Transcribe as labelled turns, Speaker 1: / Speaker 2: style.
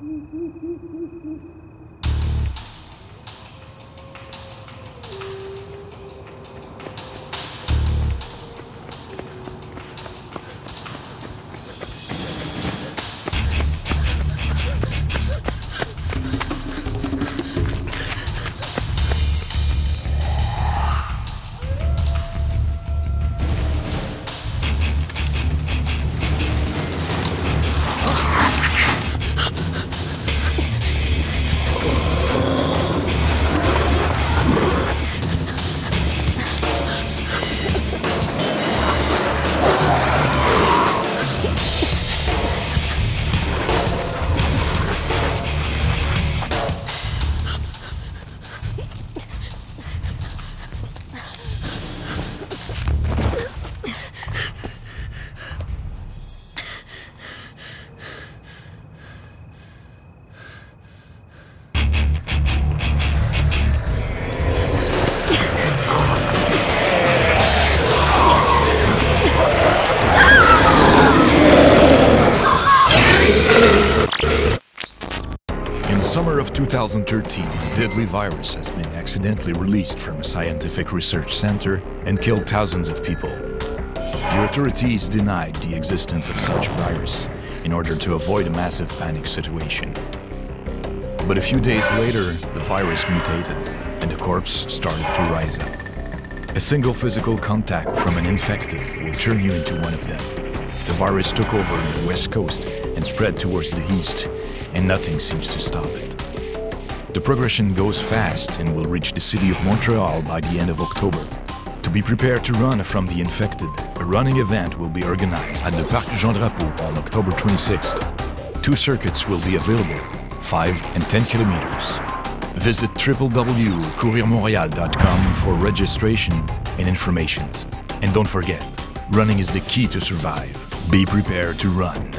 Speaker 1: The summer of 2013, a deadly virus has been accidentally released from a scientific research center and killed thousands of people. The authorities denied the existence of such virus in order to avoid a massive panic situation. But a few days later, the virus mutated and the corpse started to rise up. A single physical contact from an infected will turn you into one of them. The virus took over the west coast and spread towards the east, and nothing seems to stop it. The progression goes fast and will reach the city of Montreal by the end of October. To be prepared to run from the infected, a running event will be organized at the Parc Jean Drapeau on October 26th. Two circuits will be available, 5 and 10 kilometers. Visit www.courirmontreal.com for registration and informations. And don't forget, running is the key to survive. Be prepared to run.